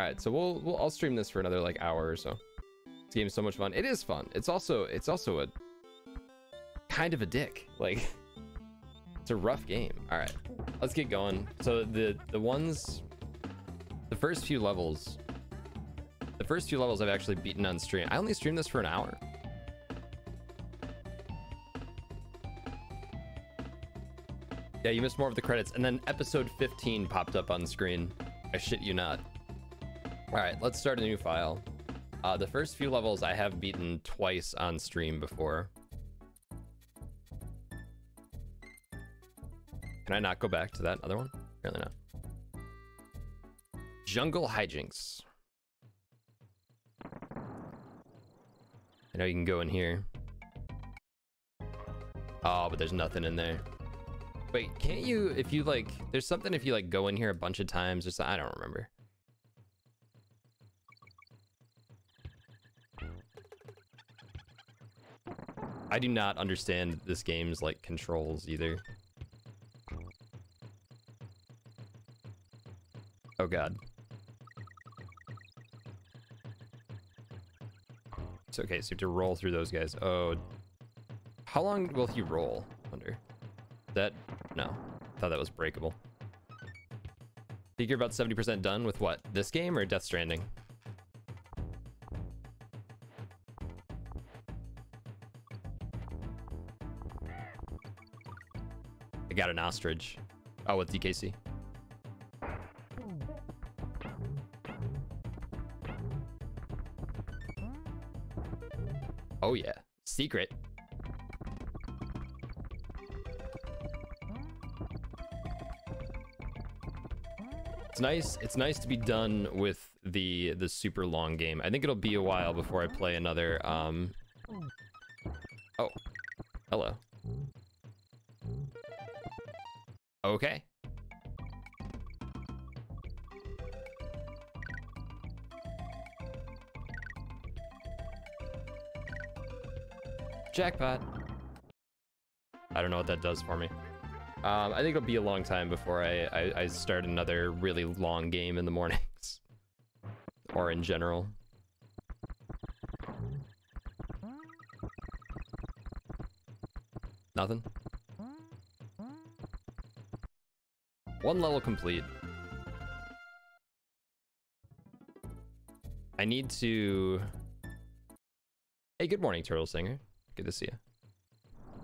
All right, so we'll we'll I'll stream this for another like hour or so. This game is so much fun. It is fun. It's also it's also a kind of a dick. Like it's a rough game. All right, let's get going. So the the ones, the first few levels, the first few levels I've actually beaten on stream. I only streamed this for an hour. Yeah, you missed more of the credits, and then episode 15 popped up on screen. I shit you not. All right, let's start a new file. Uh, the first few levels I have beaten twice on stream before. Can I not go back to that other one? Apparently not. Jungle Hijinxs. I know you can go in here. Oh, but there's nothing in there. Wait, can't you, if you like, there's something if you like go in here a bunch of times or something, I don't remember. I do not understand this game's like controls either. Oh god. It's okay, so you have to roll through those guys. Oh. How long will he roll? Wonder. That no. I thought that was breakable. Think you're about 70% done with what? This game or Death Stranding? Got an ostrich. Oh, with DKC. Oh yeah, secret. It's nice. It's nice to be done with the the super long game. I think it'll be a while before I play another. Um. Oh, hello. Okay. Jackpot. I don't know what that does for me. Um, I think it'll be a long time before I, I, I start another really long game in the mornings. or in general. Nothing? One level complete. I need to... Hey, good morning, Turtle Singer. Good to see you.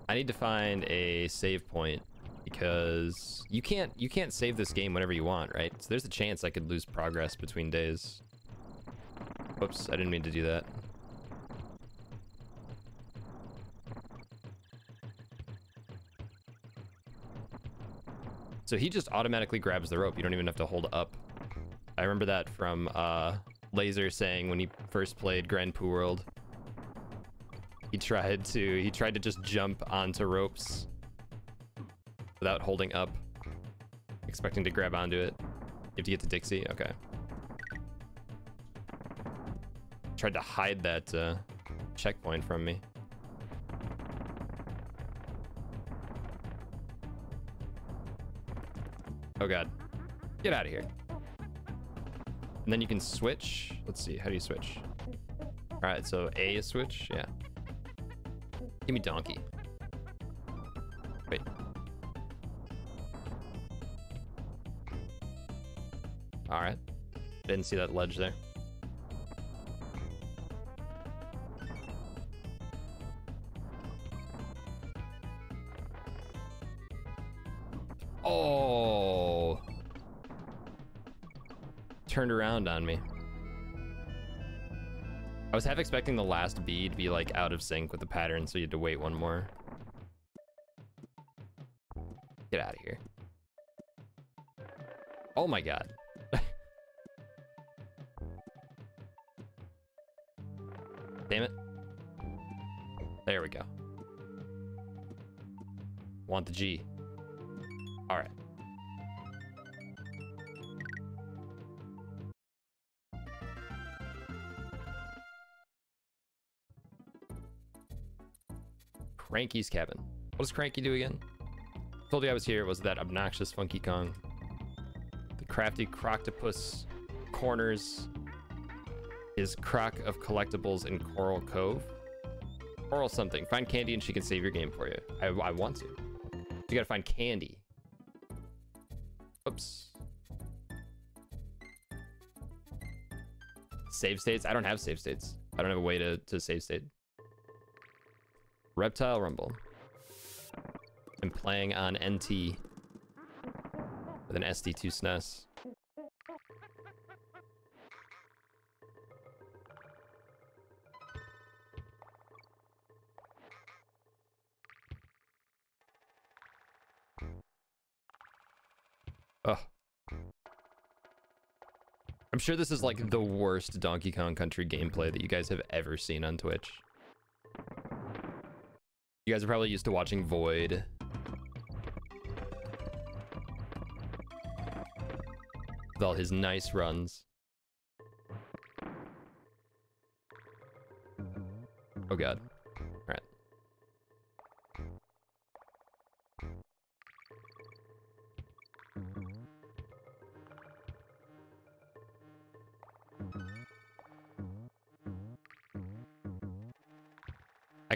I need to find a save point because you can't you can't save this game whenever you want, right? So there's a chance I could lose progress between days. Whoops, I didn't mean to do that. So he just automatically grabs the rope. You don't even have to hold up. I remember that from uh, Laser saying when he first played Grand Poo World. He tried to he tried to just jump onto ropes without holding up, expecting to grab onto it. You have to get to Dixie. Okay. Tried to hide that uh, checkpoint from me. Oh god. Get out of here. And then you can switch. Let's see, how do you switch? Alright, so A is switch, yeah. Give me donkey. Wait. Alright. Didn't see that ledge there. Turned around on me. I was half expecting the last B to be like out of sync with the pattern, so you had to wait one more. Get out of here. Oh my god. Damn it. There we go. Want the G. Cranky's cabin. What does Cranky do again? Told you I was here. It was that obnoxious Funky Kong. The crafty croctopus corners is Crock of Collectibles in Coral Cove. Coral something. Find candy and she can save your game for you. I, I want to. You gotta find candy. Oops. Save states? I don't have save states. I don't have a way to, to save state. Reptile Rumble. I'm playing on NT with an SD2 SNES. Ugh. I'm sure this is like the worst Donkey Kong Country gameplay that you guys have ever seen on Twitch. You guys are probably used to watching Void. With all his nice runs. Oh god.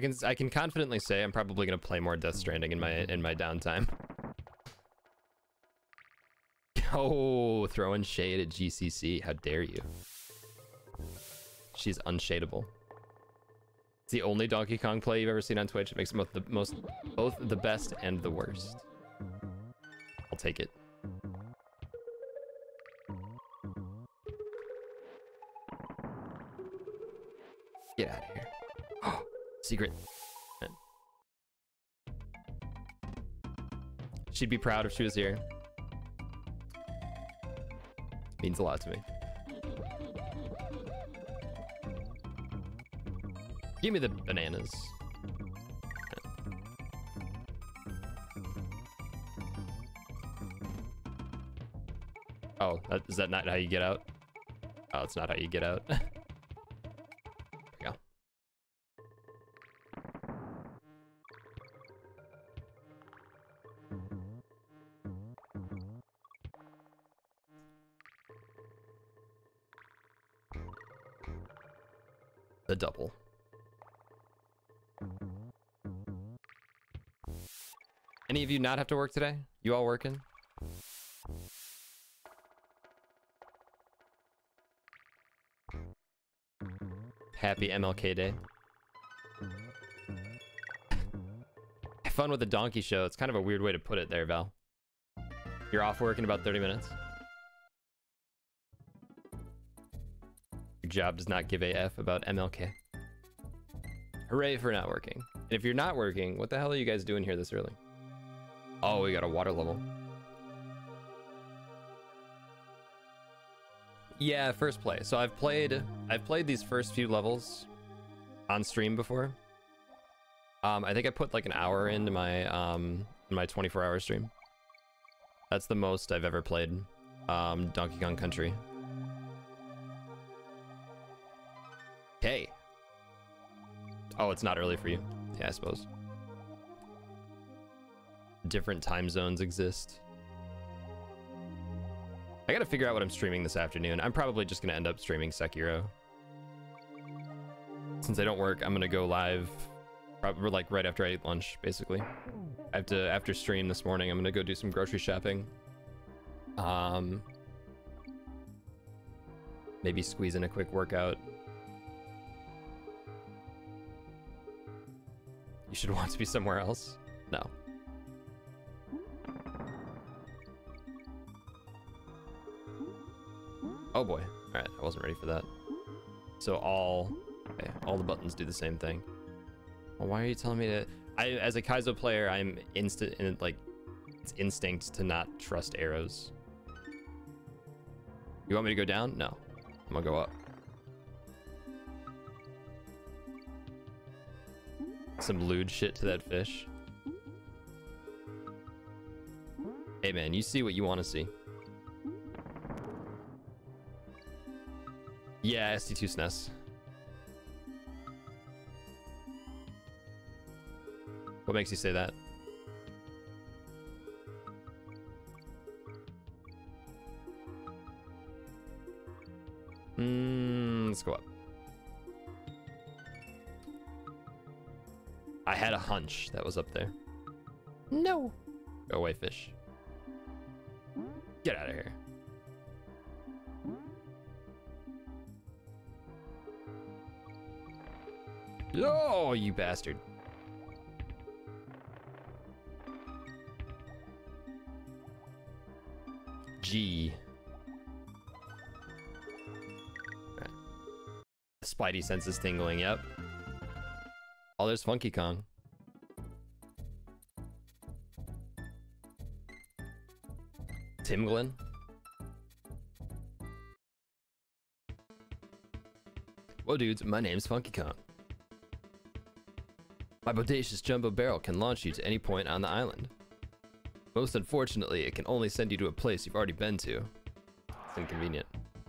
I can I can confidently say I'm probably gonna play more Death Stranding in my in my downtime. Oh, throwing shade at GCC. How dare you? She's unshadable. It's the only Donkey Kong play you've ever seen on Twitch. It makes both the most, both the best and the worst. Secret. She'd be proud if she was here. Means a lot to me. Give me the bananas. Oh, is that not how you get out? Oh, it's not how you get out. double. Any of you not have to work today? You all working? Happy MLK Day. Have fun with the donkey show. It's kind of a weird way to put it there, Val. You're off work in about 30 minutes. Job does not give a F about MLK. Hooray for not working. And if you're not working, what the hell are you guys doing here this early? Oh, we got a water level. Yeah, first play. So I've played I've played these first few levels on stream before. Um, I think I put like an hour into my um my 24 hour stream. That's the most I've ever played um Donkey Kong Country. Oh, it's not early for you. Yeah, I suppose. Different time zones exist. I gotta figure out what I'm streaming this afternoon. I'm probably just gonna end up streaming Sekiro. Since I don't work, I'm gonna go live probably like right after I eat lunch, basically. I have to, after stream this morning, I'm gonna go do some grocery shopping. Um, maybe squeeze in a quick workout. Should want to be somewhere else? No. Oh boy. Alright, I wasn't ready for that. So all... Okay, all the buttons do the same thing. Well, why are you telling me to... I, as a Kaizo player, I'm instant... In, like, it's instinct to not trust arrows. You want me to go down? No. I'm gonna go up. Some lewd shit to that fish. Hey man, you see what you want to see. Yeah, SD2 SNES. What makes you say that? Mm, let's go up. Hunch that was up there. No. Go away, fish. Get out of here. Oh, you bastard. G. Right. Spidey senses tingling, yep. Oh, there's Funky Kong. Timglin. Whoa, dudes, my name's Funky Kong. My bodacious jumbo barrel can launch you to any point on the island. Most unfortunately, it can only send you to a place you've already been to. It's inconvenient.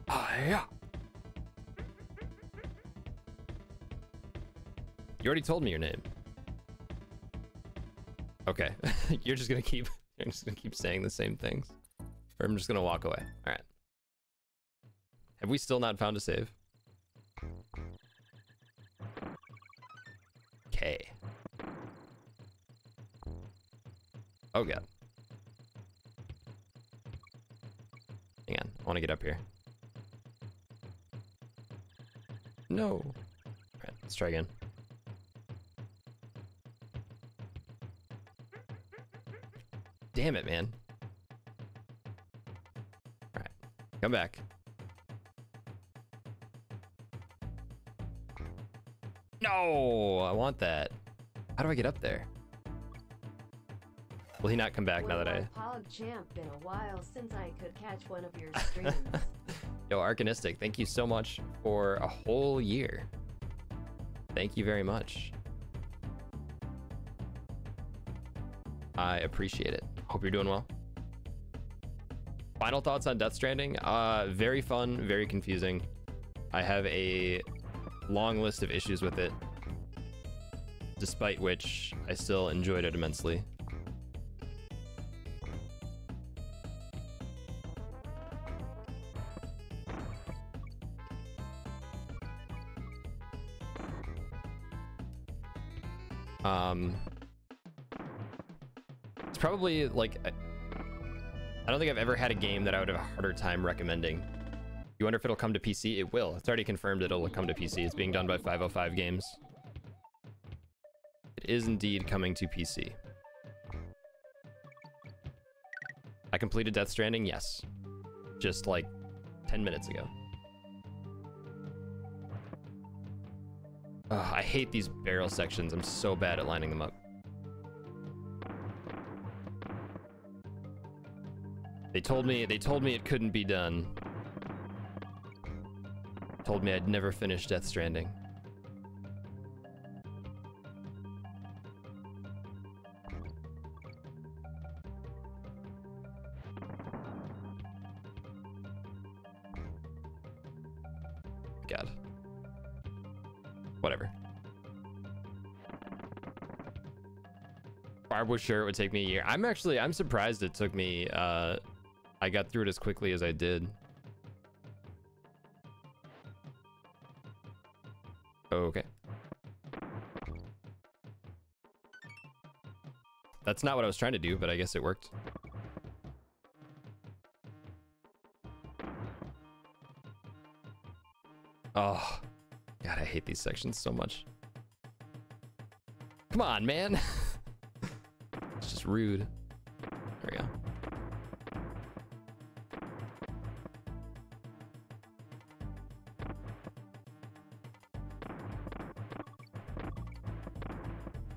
Ah, yeah. You already told me your name. Okay, you're just gonna keep you're just gonna keep saying the same things, or I'm just gonna walk away. All right. Have we still not found a save? Okay. Oh god. Hang on, I want to get up here. No. All right, let's try again. Damn it, man. Come back. No, I want that. How do I get up there? Will he not come back now that I... Pog champ, been a while since I could catch one of your streams. Yo, Arcanistic, thank you so much for a whole year. Thank you very much. I appreciate it. Hope you're doing well. Final thoughts on Death Stranding? Uh, very fun, very confusing. I have a long list of issues with it, despite which I still enjoyed it immensely. Um, it's probably like I don't think I've ever had a game that I would have a harder time recommending. You wonder if it'll come to PC? It will. It's already confirmed it'll come to PC. It's being done by 505 Games. It is indeed coming to PC. I completed Death Stranding? Yes. Just like 10 minutes ago. Ugh, I hate these barrel sections. I'm so bad at lining them up. They told me they told me it couldn't be done. Told me I'd never finish Death Stranding. God. Whatever. Barb was sure it would take me a year. I'm actually I'm surprised it took me uh I got through it as quickly as I did. Okay. That's not what I was trying to do, but I guess it worked. Oh, God, I hate these sections so much. Come on, man. it's just rude.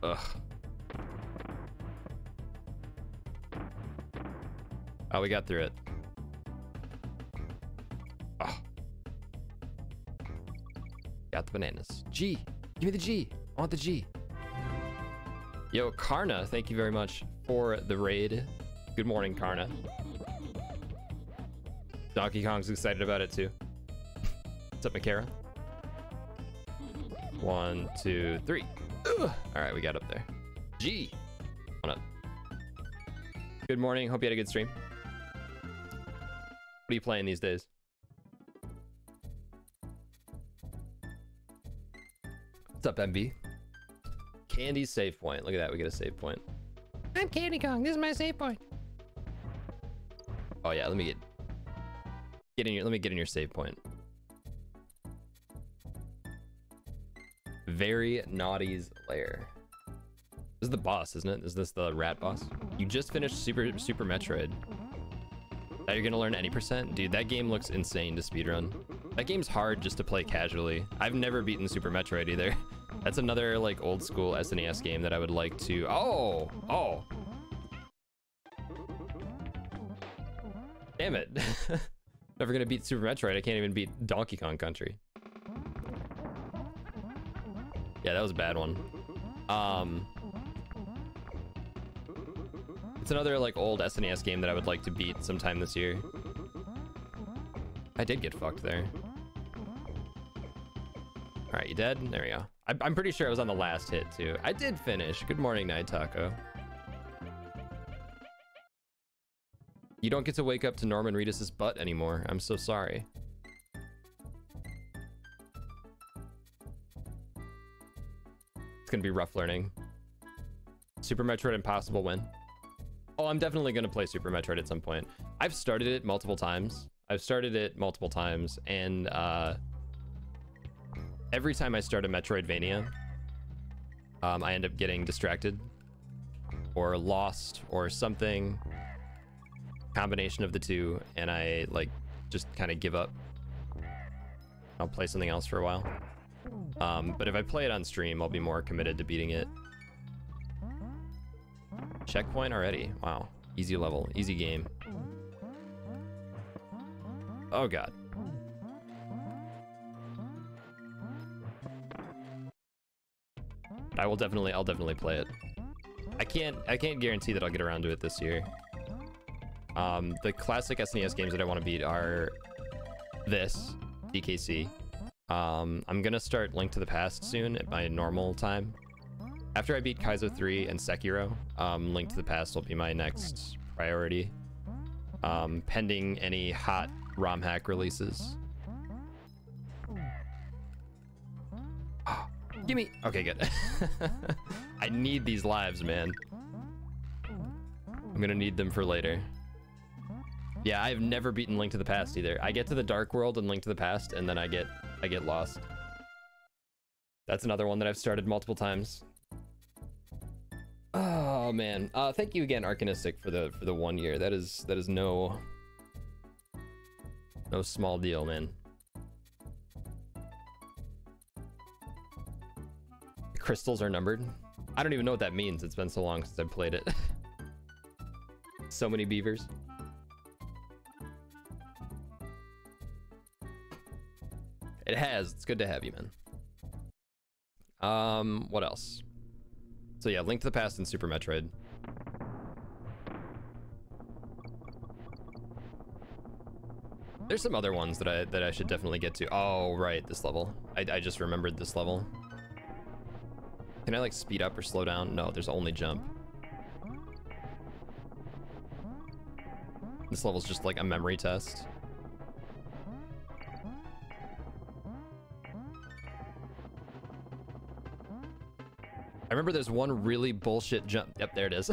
Ugh. Oh, we got through it. Oh. Got the bananas. G. Give me the G. I want the G. Yo, Karna, thank you very much for the raid. Good morning, Karna. Donkey Kong's excited about it too. What's up, Makara? One, two, three. All right, we got up there. G. On up. Good morning. Hope you had a good stream. What are you playing these days? What's up, MB? Candy save point. Look at that. We get a save point. I'm Candy Kong. This is my save point. Oh yeah, let me get get in your let me get in your save point. Very Gnawty's lair. This is the boss, isn't it? Is this the rat boss? You just finished Super Super Metroid. Now you're gonna learn any percent? Dude, that game looks insane to speedrun. That game's hard just to play casually. I've never beaten Super Metroid either. That's another like old school SNES game that I would like to. Oh, oh. Damn it. Never gonna beat Super Metroid. I can't even beat Donkey Kong Country. Yeah, that was a bad one. Um, it's another like old SNES game that I would like to beat sometime this year. I did get fucked there. All right, you dead? There we go. I I'm pretty sure I was on the last hit too. I did finish. Good morning, Night Taco. You don't get to wake up to Norman Reedus's butt anymore. I'm so sorry. It's gonna be rough learning. Super Metroid Impossible win. Oh, I'm definitely gonna play Super Metroid at some point. I've started it multiple times. I've started it multiple times, and uh, every time I start a Metroidvania, um, I end up getting distracted or lost or something combination of the two and I like just kind of give up. I'll play something else for a while. Um, but if I play it on stream, I'll be more committed to beating it. Checkpoint already. Wow. Easy level, easy game. Oh god. I will definitely I'll definitely play it. I can't I can't guarantee that I'll get around to it this year. Um, the classic SNES games that I want to beat are this, DKC. Um, I'm gonna start Link to the Past soon at my normal time. After I beat Kaizo 3 and Sekiro, um, Link to the Past will be my next priority. Um, pending any hot ROM hack releases. Give me. Okay, good. I need these lives, man. I'm gonna need them for later. Yeah, I've never beaten Link to the Past either. I get to the Dark World and Link to the Past, and then I get I get lost. That's another one that I've started multiple times. Oh man. Uh thank you again, Arcanistic, for the for the one year. That is that is no no small deal, man. The crystals are numbered. I don't even know what that means. It's been so long since I've played it. so many beavers. It has. It's good to have you, man. Um, what else? So yeah, Link to the Past and Super Metroid. There's some other ones that I that I should definitely get to. Oh, right, this level. I, I just remembered this level. Can I like speed up or slow down? No, there's only jump. This level's just like a memory test. Remember there's one really bullshit jump. Yep, there it is.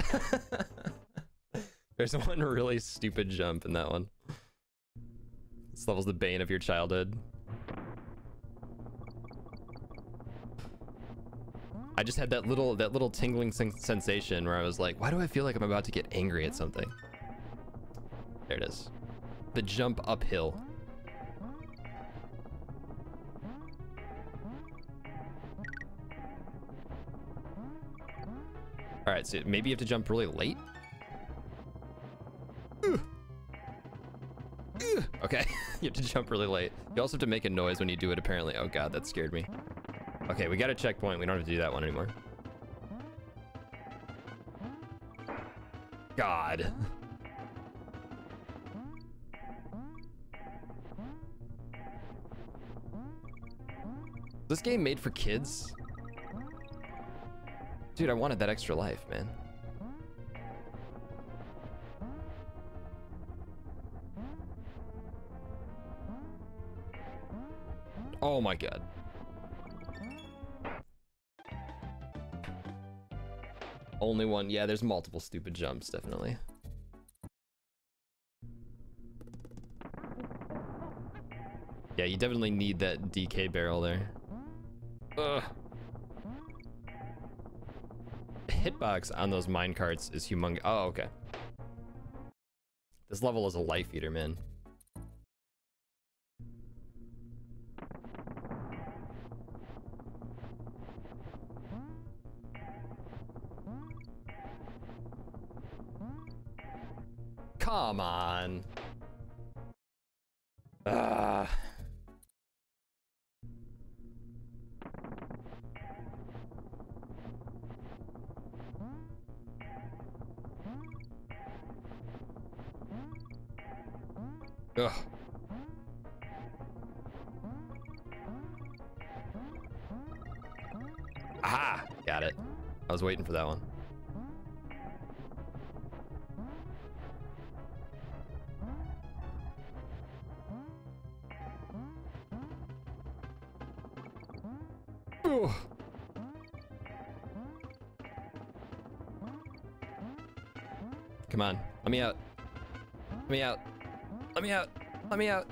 there's one really stupid jump in that one. This level's the bane of your childhood. I just had that little that little tingling sen sensation where I was like, why do I feel like I'm about to get angry at something? There it is. The jump uphill. Right, so maybe you have to jump really late. Okay, you have to jump really late. You also have to make a noise when you do it, apparently. Oh god, that scared me. Okay, we got a checkpoint. We don't have to do that one anymore. God. this game made for kids? Dude, I wanted that extra life, man. Oh my god. Only one. Yeah, there's multiple stupid jumps, definitely. Yeah, you definitely need that DK barrel there. Ugh hitbox on those mine carts is humongous. Oh, okay. This level is a life eater, man. Come on. Me out. Let me out. Let me out.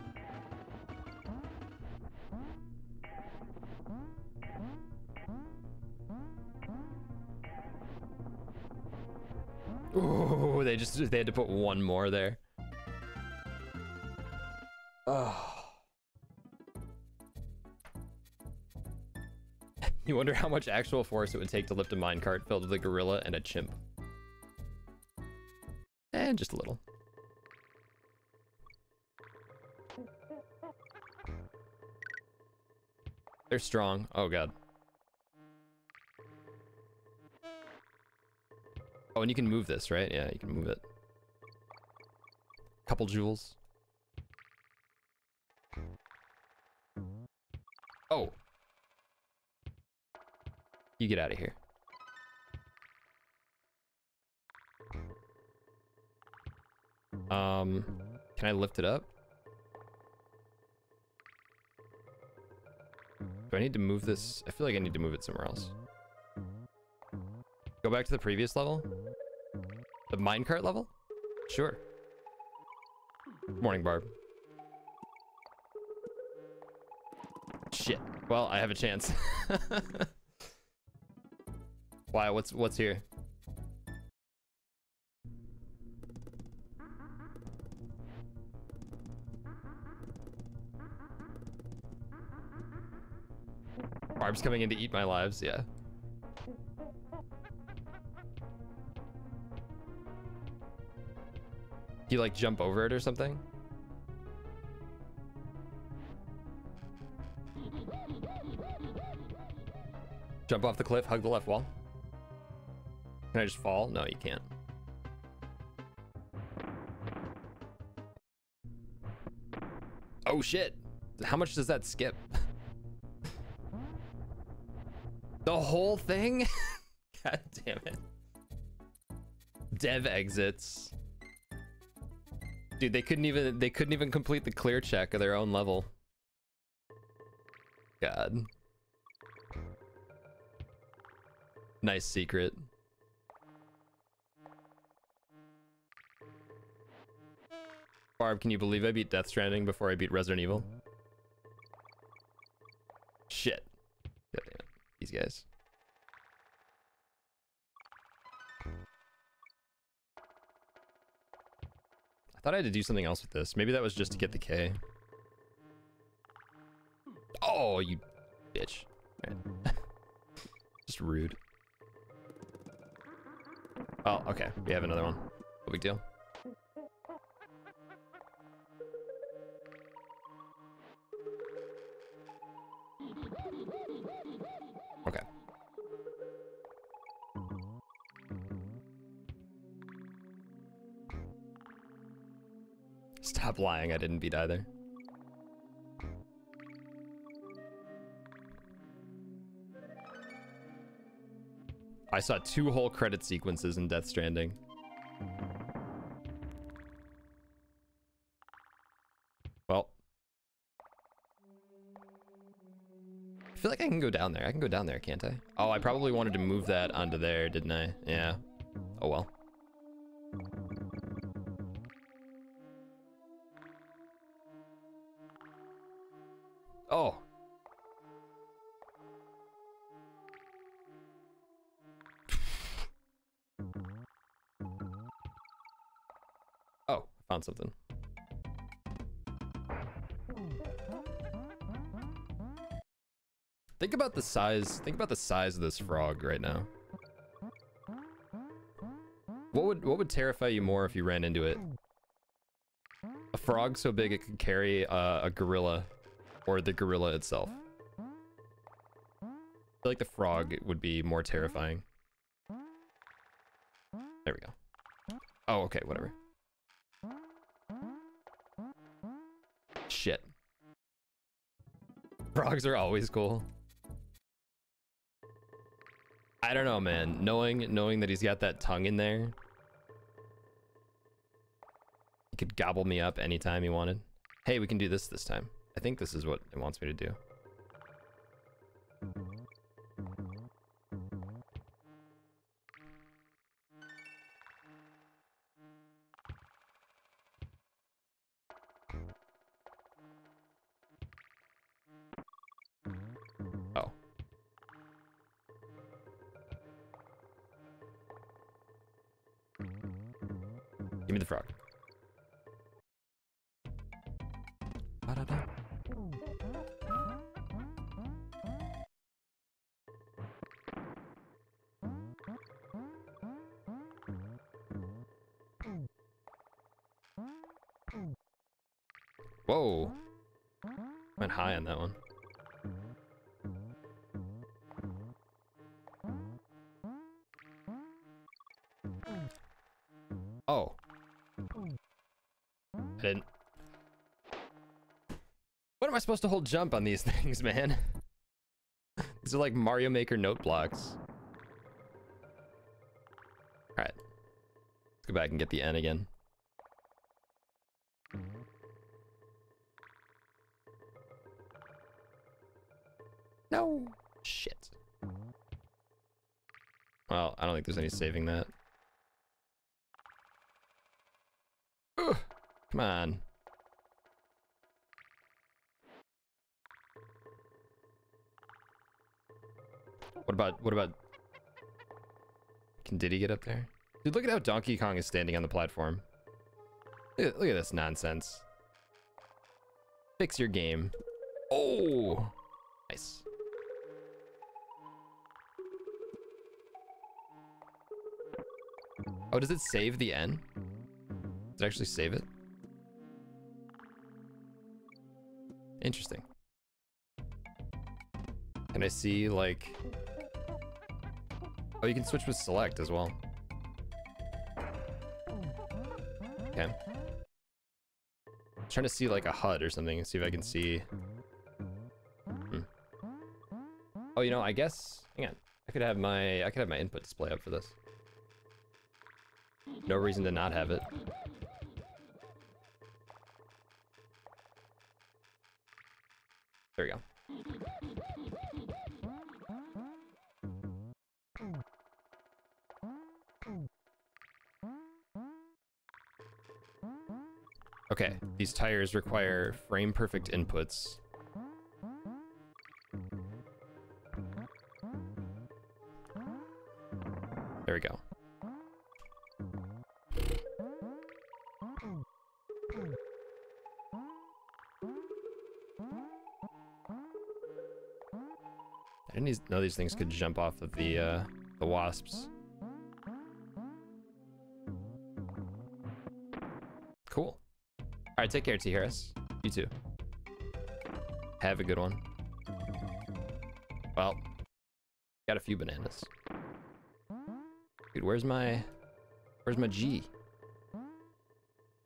Ooh, they just they had to put one more there. Oh. You wonder how much actual force it would take to lift a minecart filled with a gorilla and a chimp. And just a little. They're strong. Oh god. Oh, and you can move this, right? Yeah, you can move it. Couple jewels. Oh. You get out of here. Um, can I lift it up? Do I need to move this? I feel like I need to move it somewhere else. Go back to the previous level? The minecart level? Sure. Morning, Barb. Shit. Well, I have a chance. Why? What's what's here? Coming in to eat my lives, yeah. Do you like jump over it or something? Jump off the cliff, hug the left wall. Can I just fall? No, you can't. Oh shit! How much does that skip? The whole thing? God damn it. Dev exits. Dude, they couldn't even they couldn't even complete the clear check of their own level. God. Nice secret. Barb, can you believe I beat Death Stranding before I beat Resident Evil? Shit. These guys. I thought I had to do something else with this. Maybe that was just to get the K. Oh, you bitch. Just rude. Oh, okay. We have another one. No big deal. Lying, I didn't beat either. I saw two whole credit sequences in Death Stranding. Well. I feel like I can go down there. I can go down there, can't I? Oh, I probably wanted to move that onto there, didn't I? Yeah. Oh well. Something. Think about the size, think about the size of this frog right now. What would what would terrify you more if you ran into it? A frog so big it could carry uh, a gorilla or the gorilla itself. I feel like the frog would be more terrifying. There we go. Oh, okay, whatever. Frogs are always cool. I don't know, man. Knowing knowing that he's got that tongue in there. He could gobble me up anytime he wanted. Hey, we can do this this time. I think this is what it wants me to do. The frog. Whoa. Went high on that one. I supposed to hold jump on these things, man? these are like Mario Maker note blocks. Alright. Let's go back and get the N again. No. Shit. Well, I don't think there's any saving that. Ugh, come on. About, what about... Can Diddy get up there? Dude, look at how Donkey Kong is standing on the platform. Look at, look at this nonsense. Fix your game. Oh! Nice. Oh, does it save the N? Does it actually save it? Interesting. Can I see, like... Oh, you can switch with select as well. Okay. trying to see, like, a HUD or something and see if I can see... Hmm. Oh, you know, I guess... Hang on. I could have my... I could have my input display up for this. No reason to not have it. These tires require frame perfect inputs. There we go. I didn't know these things could jump off of the uh, the wasps. All right, take care, T Harris. You too. Have a good one. Well, got a few bananas. Dude, where's my where's my G?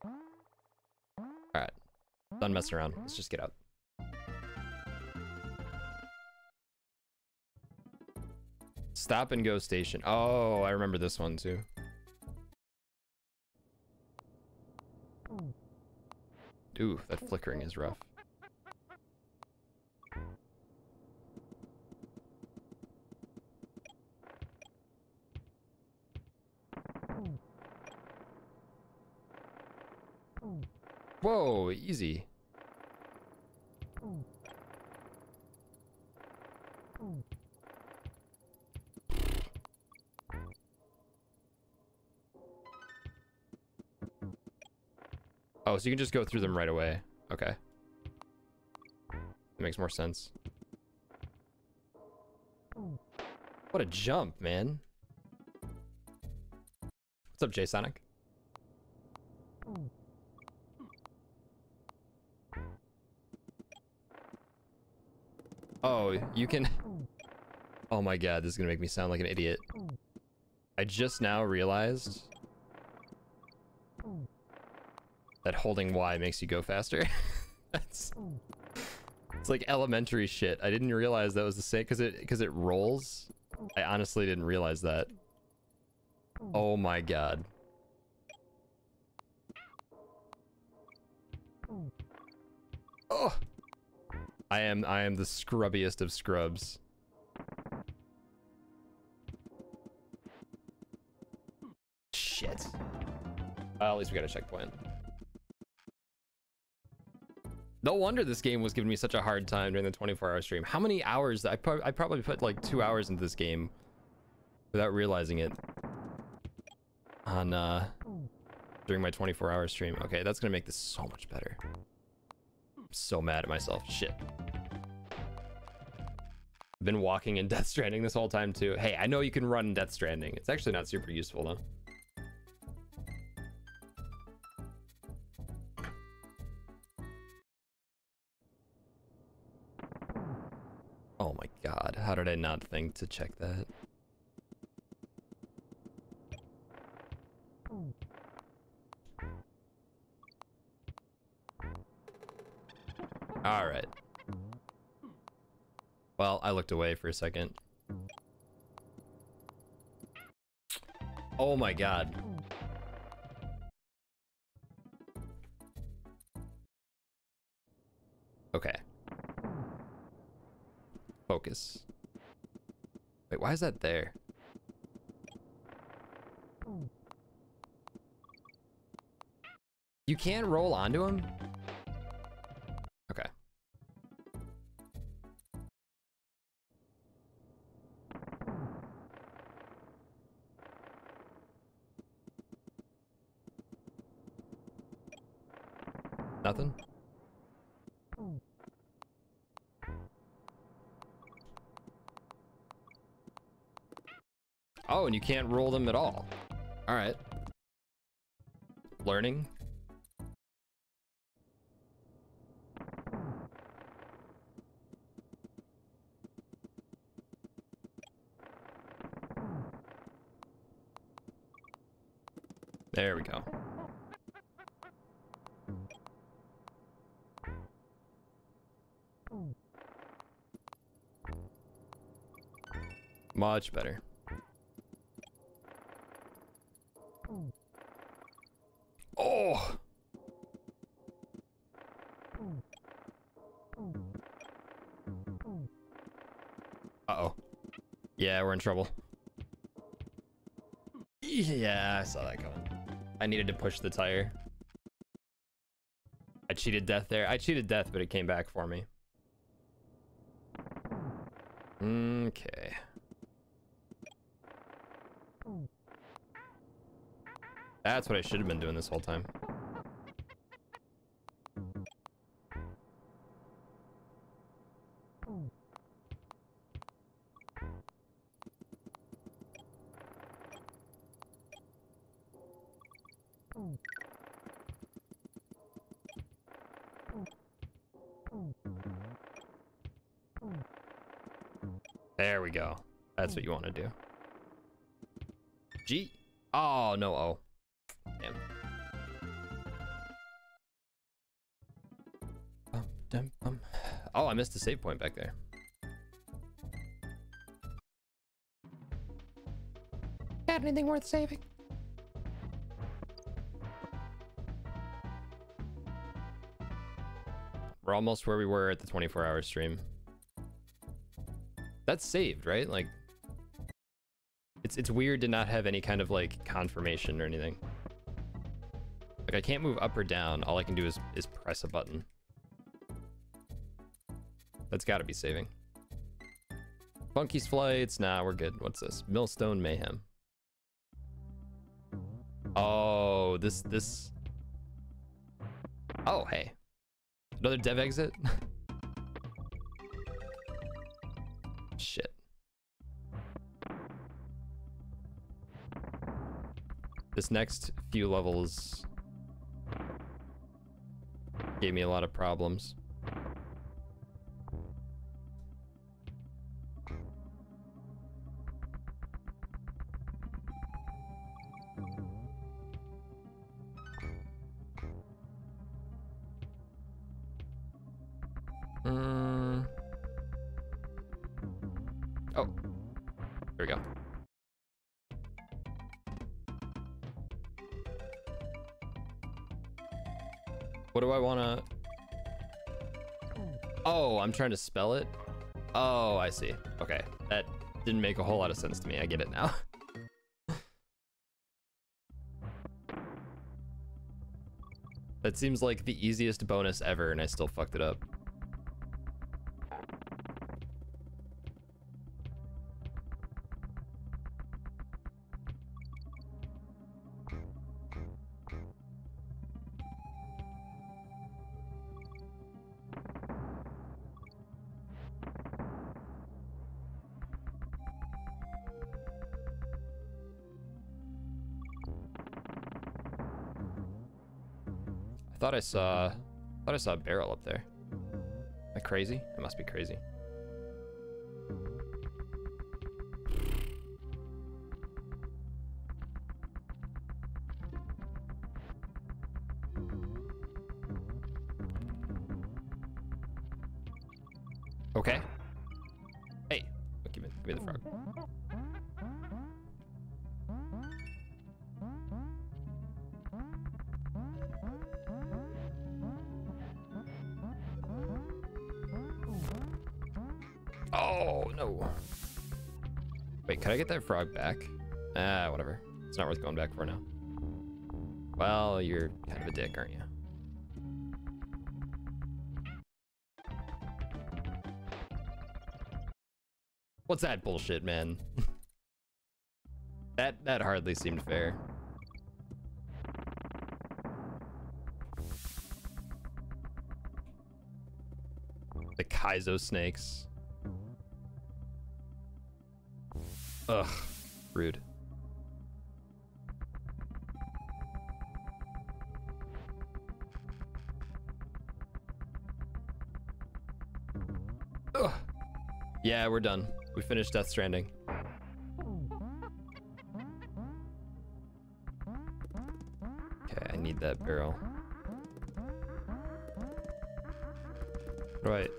All right, done messing around. Let's just get out. Stop and go station. Oh, I remember this one too. Ooh, that flickering is rough. Oh, so you can just go through them right away. Okay. That makes more sense. What a jump, man. What's up, Jay Sonic? Oh, you can... Oh my god, this is gonna make me sound like an idiot. I just now realized that holding Y makes you go faster. That's... It's like elementary shit. I didn't realize that was the same because it because it rolls. I honestly didn't realize that. Oh my god. Oh. I am I am the scrubbiest of scrubs. Shit. At least we got a checkpoint. No wonder this game was giving me such a hard time during the 24 hour stream. How many hours? I, pro I probably put like two hours into this game without realizing it on uh, during my 24 hour stream. Okay, that's gonna make this so much better. I'm so mad at myself. Shit. Been walking in Death Stranding this whole time too. Hey, I know you can run Death Stranding. It's actually not super useful though. Did not think to check that? All right. Well, I looked away for a second. Oh my god. Okay. Focus. Wait, why is that there? You can't roll onto him? Can't roll them at all. All right. Learning. There we go. Much better. Yeah, we're in trouble. Yeah, I saw that coming. I needed to push the tire. I cheated death there. I cheated death, but it came back for me. Okay. That's what I should have been doing this whole time. There we go. That's what you want to do. G. Oh, no, oh. Damn. Bum, dum, bum. Oh, I missed a save point back there. Got anything worth saving? We're almost where we were at the 24 hour stream. That's saved, right? Like, it's it's weird to not have any kind of like confirmation or anything. Like I can't move up or down. All I can do is is press a button. That's got to be saving. Funky's flights. Nah, we're good. What's this? Millstone mayhem. Oh, this this. Oh, hey. Another dev exit. This next few levels gave me a lot of problems. Trying to spell it. Oh, I see. Okay, that didn't make a whole lot of sense to me. I get it now. that seems like the easiest bonus ever, and I still fucked it up. Thought I saw, mm-hmm. thought I saw a barrel up there. Mm-hmm. Am I crazy? I must be crazy. I get that frog back? Ah, whatever. It's not worth going back for now. Well, you're kind of a dick, aren't you? What's that bullshit, man? that that hardly seemed fair. The Kaizo snakes. Ugh, rude. Ugh. Yeah, we're done. We finished Death Stranding. Okay, I need that barrel. Right.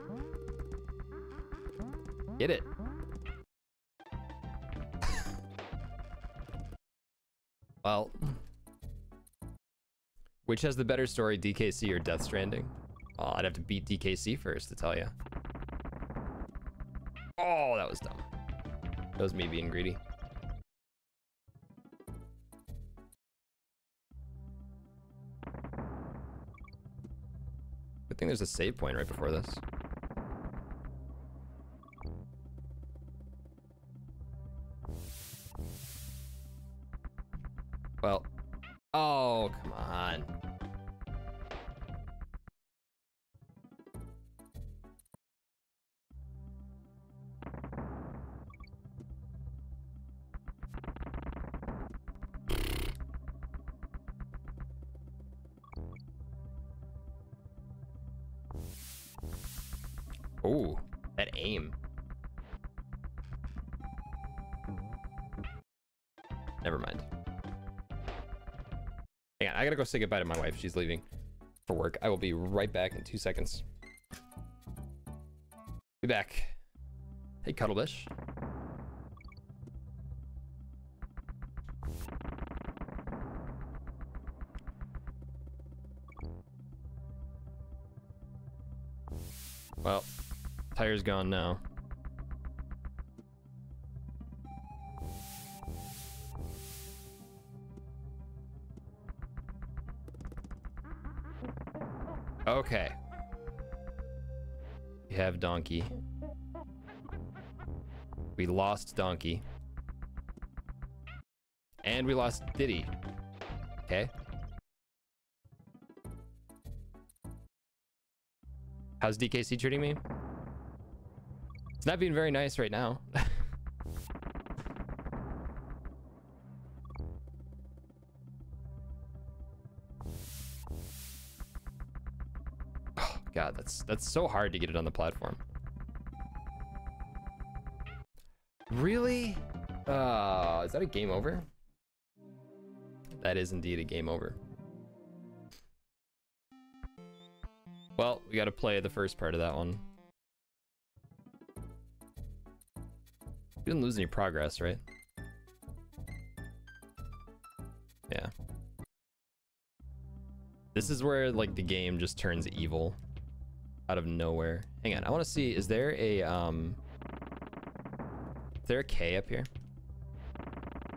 Get it. Well, which has the better story, DKC or Death Stranding? Oh, I'd have to beat DKC first to tell you. Oh, that was dumb. That was me being greedy. Good thing there's a save point right before this. Gotta go say goodbye to my wife. She's leaving for work. I will be right back in two seconds. Be back. Hey, Cuddlebish. Well, tire's gone now. Donkey. We lost Donkey. And we lost Diddy. Okay. How's DKC treating me? It's not being very nice right now. god, that's that's so hard to get it on the platform. Really? Uh, is that a game over? That is indeed a game over. Well, we got to play the first part of that one. We didn't lose any progress, right? Yeah. This is where like the game just turns evil out of nowhere. Hang on, I want to see is there a um is there a K up here?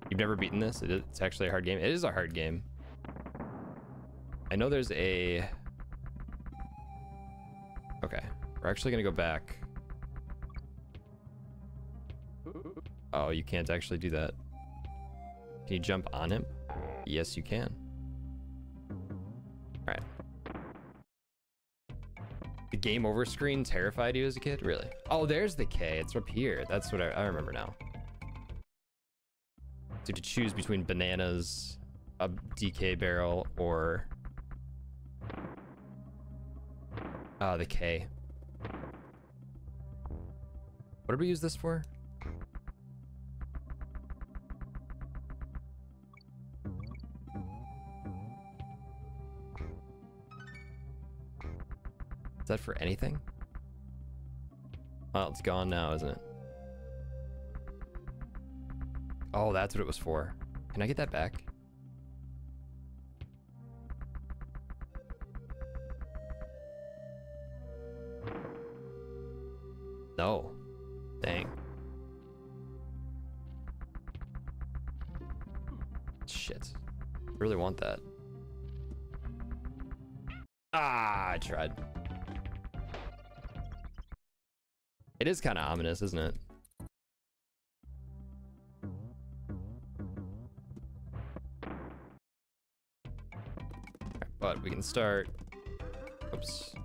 You've never beaten this? It is, it's actually a hard game. It is a hard game. I know there's a Okay. We're actually going to go back. Oh, you can't actually do that. Can you jump on him? Yes, you can. Game over screen terrified you as a kid? Really? Oh, there's the K. It's up here. That's what I, I remember now. So to choose between bananas, a DK barrel, or uh, the K. What did we use this for? Is that for anything? Well, it's gone now, isn't it? Oh, that's what it was for. Can I get that back? No. Dang. Shit. Really want that. Ah, I tried. It is kind of ominous, isn't it? But we can start. Oops.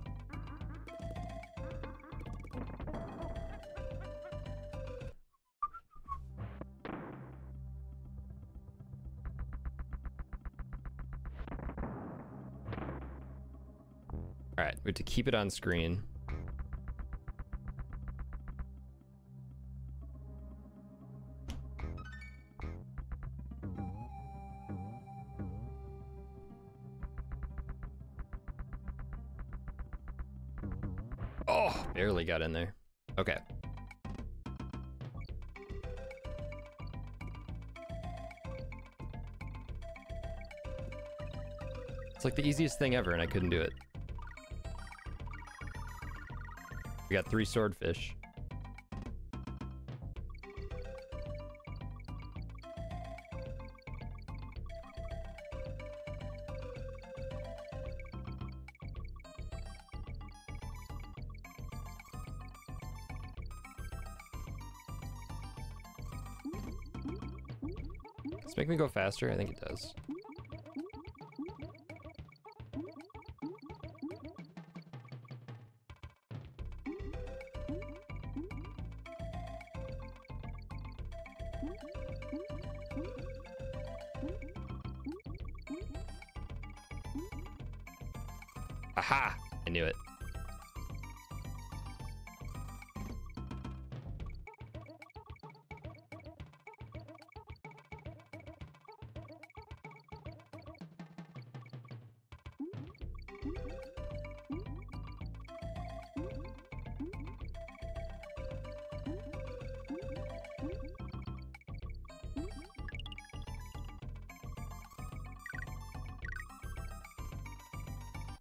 All right, we have to keep it on screen. Got in there. Okay. It's like the easiest thing ever and I couldn't do it. We got three swordfish. Faster? I think it does.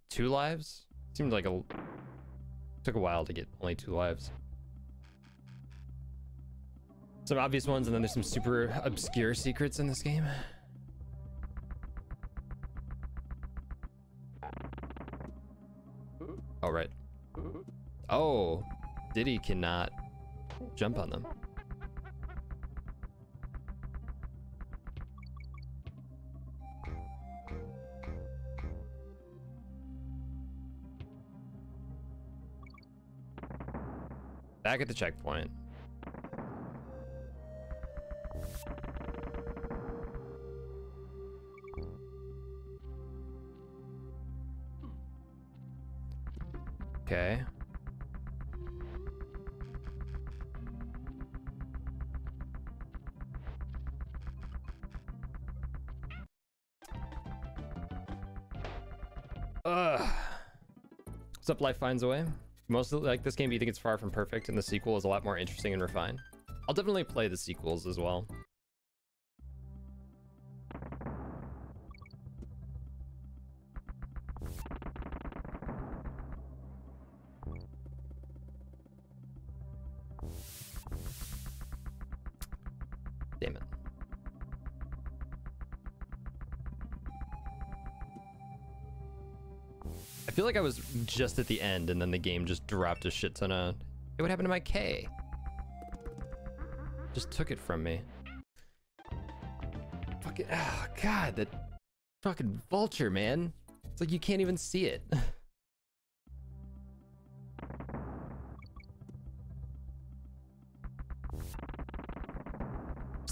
Two lives? Seemed like a took a while to get only two lives. Some obvious ones, and then there's some super obscure secrets in this game. Oh, Diddy cannot jump on them. Back at the checkpoint. Up, Life Finds a Way? Most of, like this game, you think it's far from perfect, and the sequel is a lot more interesting and refined? I'll definitely play the sequels as well. Like I was just at the end and then the game just dropped a shit ton of... Hey, what happened to my K? Just took it from me. Fucking... Oh, ah, God, that fucking vulture, man. It's like you can't even see it.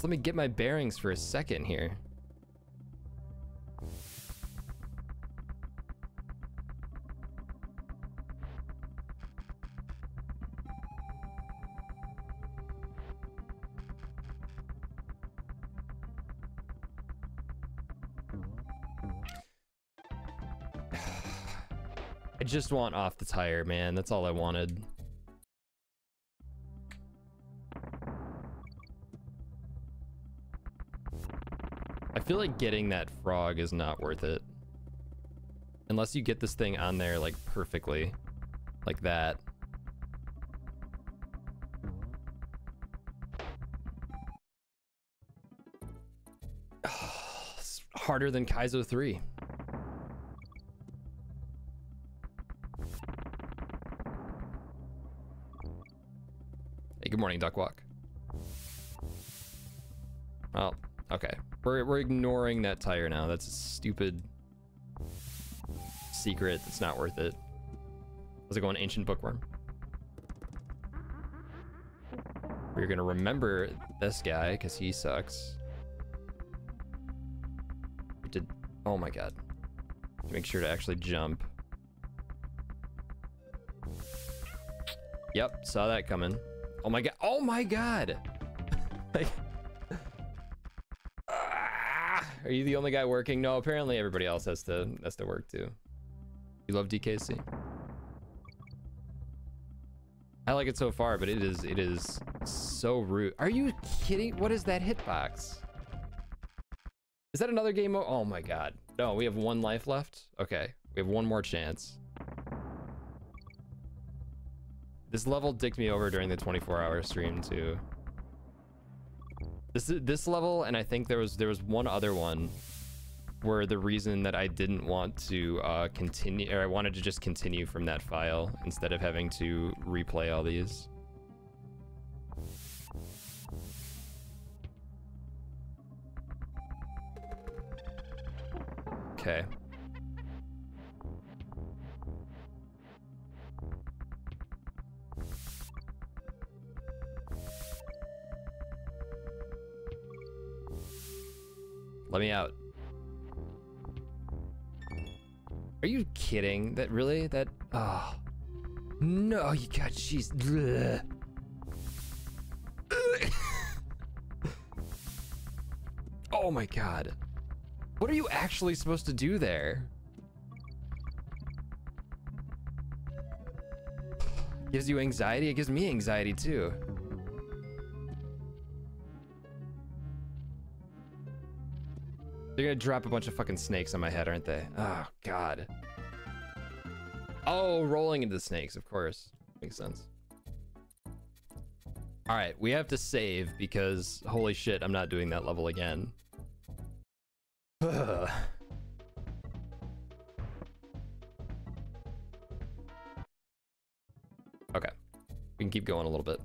Let me get my bearings for a second here. Just want off the tire, man. That's all I wanted. I feel like getting that frog is not worth it. Unless you get this thing on there like perfectly. Like that. Harder than Kaizo 3. Morning, Duckwalk. Well, okay. We're, we're ignoring that tire now. That's a stupid secret that's not worth it. How's it going, Ancient Bookworm? We're gonna remember this guy because he sucks. Did oh my god. Make sure to actually jump. Yep, saw that coming. Oh my god. Oh my god. Ah, are you the only guy working? No, apparently everybody else has to has to work too. You love DKC? I like it so far, but it is it is so rude. Are you kidding? What is that hitbox? Is that another game? Oh my god. No, we have one life left. Okay, we have one more chance. This level dicked me over during the 24 hour stream too. This this level, and I think there was there was one other one where the reason that I didn't want to uh, continue, or I wanted to just continue from that file instead of having to replay all these. Okay. Let me out. Are you kidding? That really? That oh no, you got. Ugh. oh my god. What are you actually supposed to do there? Gives you anxiety? It gives me anxiety too. They're gonna drop a bunch of fucking snakes on my head, aren't they? Oh, God. Oh, rolling into the snakes, of course. Makes sense. All right, we have to save because holy shit, I'm not doing that level again. Ugh. Okay. We can keep going a little bit.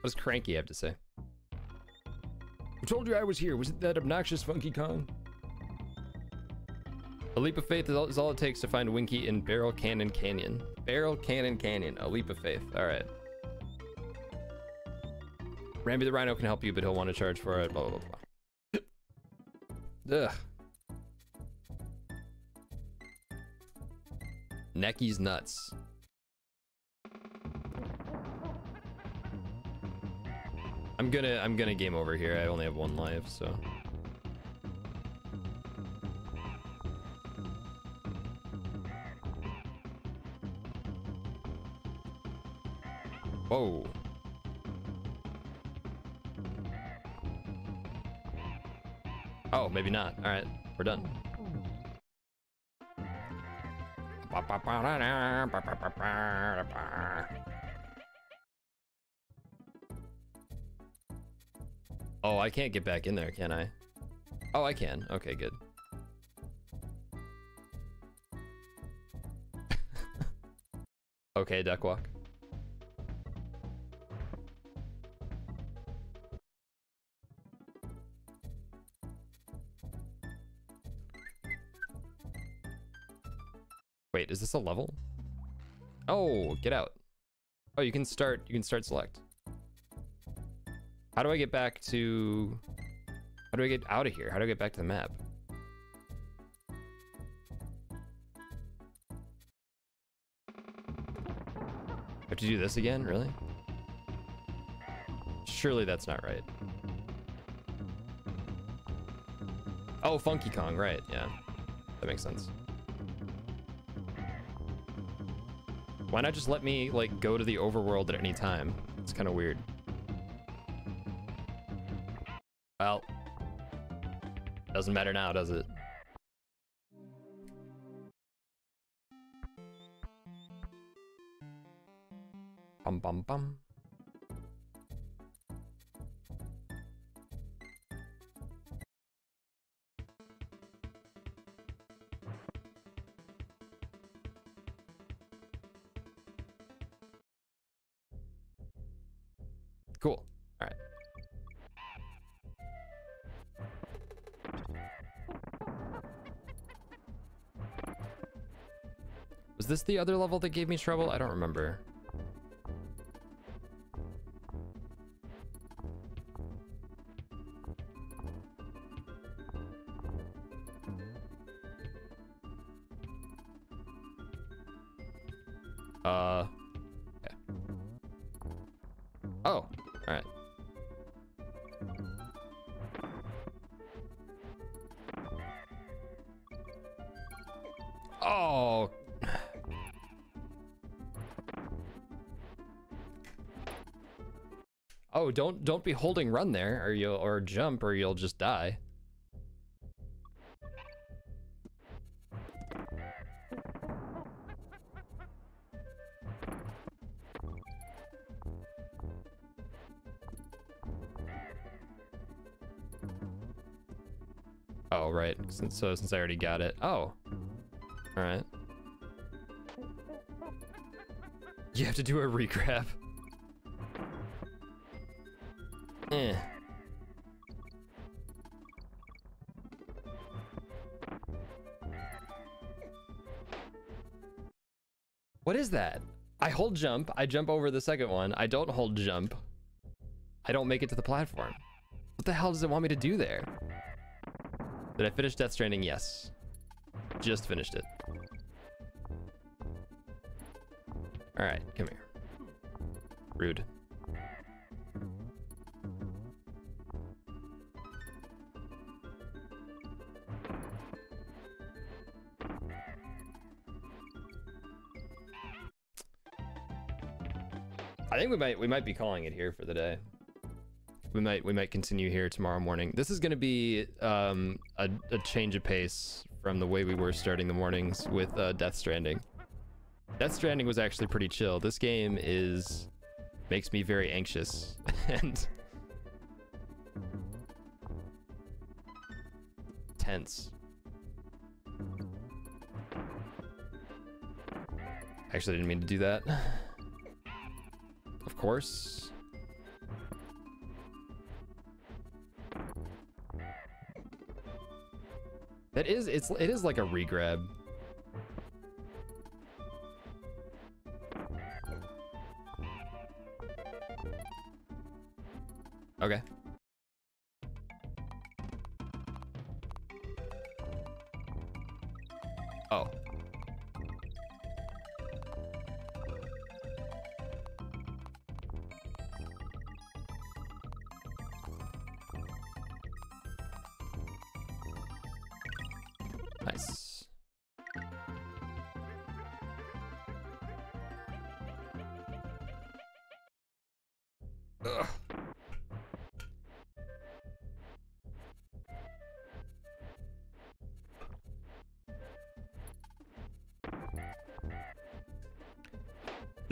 What does Cranky have to say? I told you I was here. Was it that obnoxious Funky Kong? A leap of faith is all, is all it takes to find Winky in Barrel Cannon Canyon. Barrel Cannon Canyon. A leap of faith. All right. Rambi the Rhino can help you, but he'll want to charge for it. Blah blah blah. blah. Ugh. Necky's nuts. I'm gonna I'm gonna game over here. I only have one life, so. Whoa. Oh, maybe not. All right, we're done. Oh, I can't get back in there, can I? Oh, I can. Okay, good. okay, duck walk. Wait, is this a level? Oh, get out. Oh, you can start, you can start select. How do I get back to... How do I get out of here? How do I get back to the map? I have to do this again? Really? Surely that's not right. Oh, Funky Kong, right, yeah. That makes sense. Why not just let me, like, go to the overworld at any time? It's kind of weird. Doesn't matter now, does it? Bum bum bum. Cool. This the other level that gave me trouble? I don't remember. Don't don't be holding run there or you'll or jump or you'll just die. Oh, right. Since, so since I already got it. Oh. All right. You have to do a regrab. Jump, I jump over the second one, I don't hold jump. I don't make it to the platform. What the hell does it want me to do there? Did I finish Death Stranding? Yes. Just finished it. Alright, come here. Rude. I think we might we might be calling it here for the day. We might we might continue here tomorrow morning. This is going to be um, a, a change of pace from the way we were starting the mornings with uh, Death Stranding. Death Stranding was actually pretty chill. This game is makes me very anxious and tense. Actually, I didn't mean to do that. Course. That is, it's, it is like a regrab.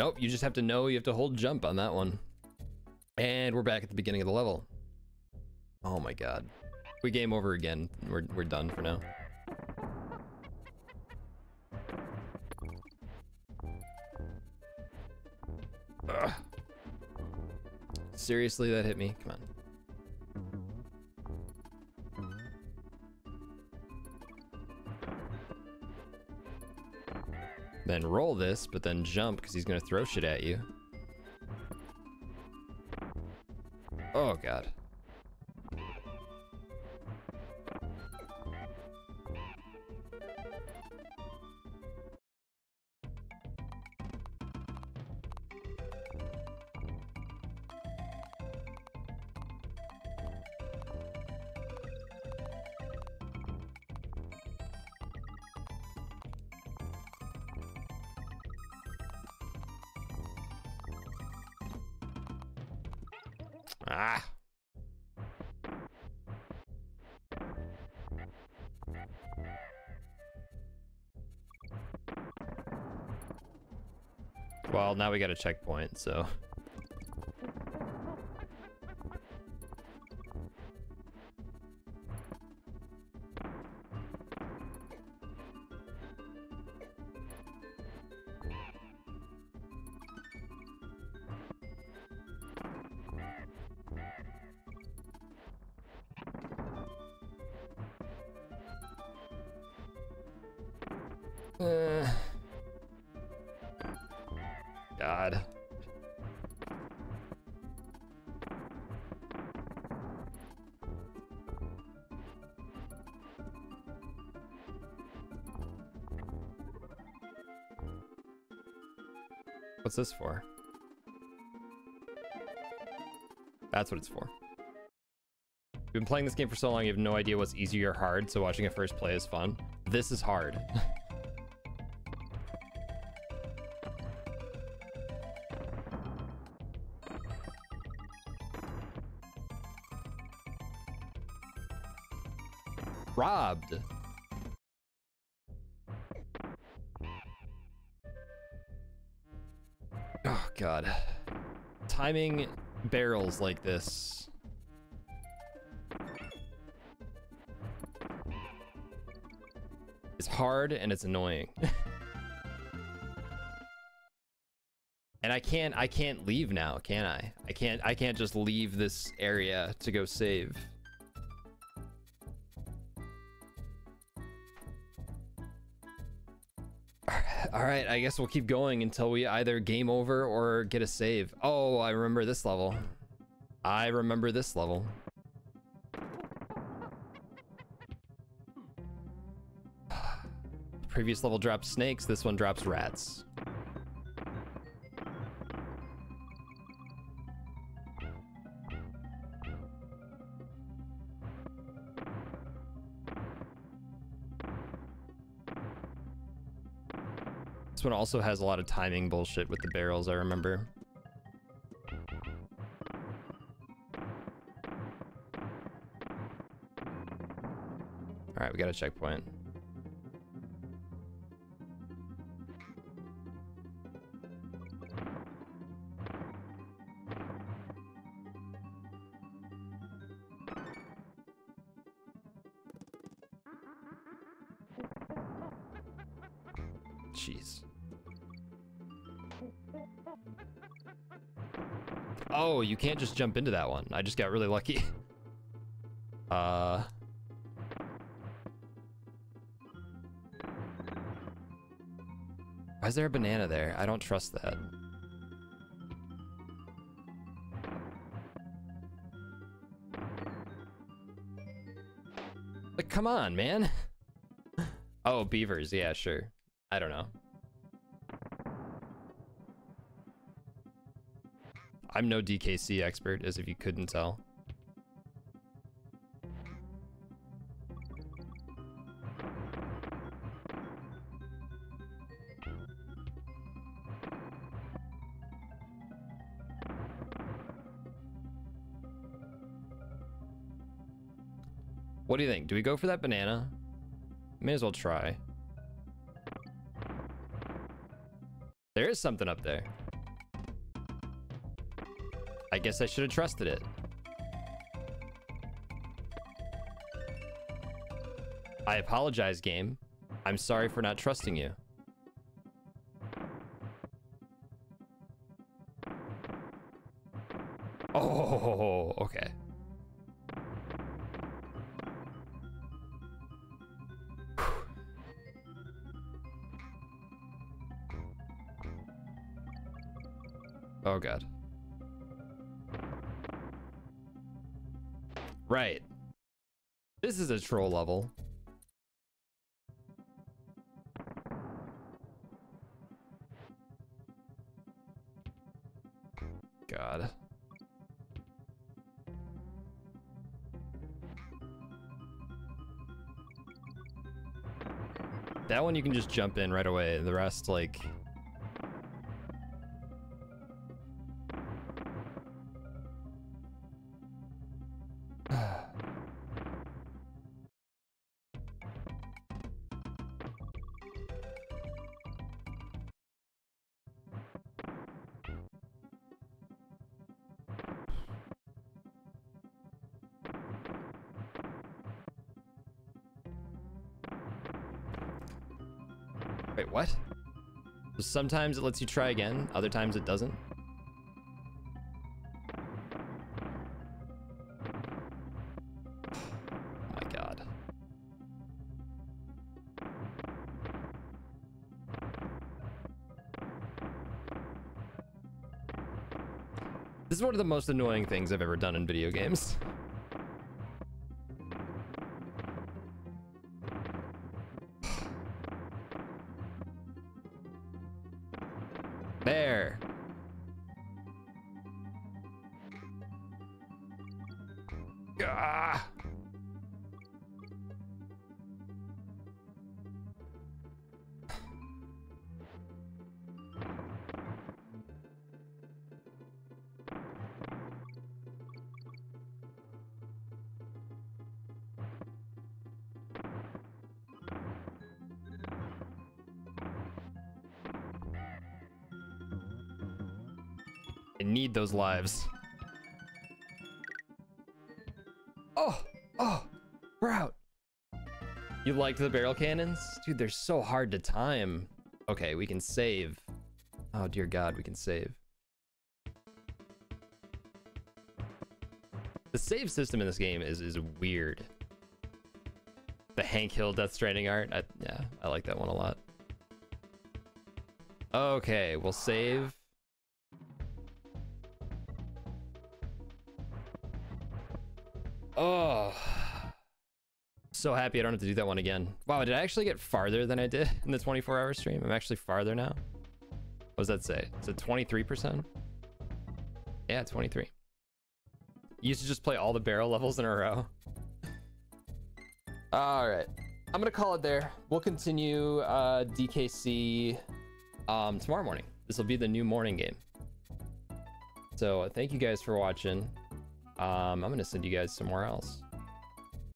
Nope, you just have to know you have to hold jump on that one. And we're back at the beginning of the level. Oh my god. We game over again. We're, we're done for now. Ugh. Seriously, that hit me? Come on. Then roll this, but then jump because he's gonna throw shit at you. Oh god. Now we got a checkpoint, so. What's this for? That's what it's for. You've been playing this game for so long, you have no idea what's easy or hard, so watching it first play is fun. This is hard. Timing barrels like this. It's hard and it's annoying. and I can't I can't leave now, can I? I can't I can't just leave this area to go save. All right, I guess we'll keep going until we either game over or get a save. Oh, I remember this level. I remember this level. Previous level drops snakes, this one drops rats. This one also has a lot of timing bullshit with the barrels, I remember. Alright, we got a checkpoint. Can't just jump into that one. I just got really lucky. Uh... Why is there a banana there? I don't trust that. Like, come on, man. Oh, beavers. Yeah, sure. I don't know. I'm no DKC expert, as if you couldn't tell. What do you think? Do we go for that banana? May as well try. There is something up there. I guess I should have trusted it. I apologize, game. I'm sorry for not trusting you. This is a troll level. God. That one you can just jump in right away. The rest, like... sometimes it lets you try again, other times it doesn't. Oh my god. This is one of the most annoying things I've ever done in video games. Those lives. Oh, oh, we're out. You liked the barrel cannons? Dude, they're so hard to time. Okay, we can save. Oh, dear God, we can save. The save system in this game is, is weird. The Hank Hill Death Stranding art. I, yeah, I like that one a lot. Okay, we'll save. Happy I don't have to do that one again. Wow, did I actually get farther than I did in the 24 hour stream? I'm actually farther now. What does that say? Is it 23%? Yeah, 23. You used to just play all the barrel levels in a row. All right. I'm gonna call it there. We'll continue uh, DKC um, tomorrow morning. This will be the new morning game. So thank you guys for watching. Um, I'm gonna send you guys somewhere else.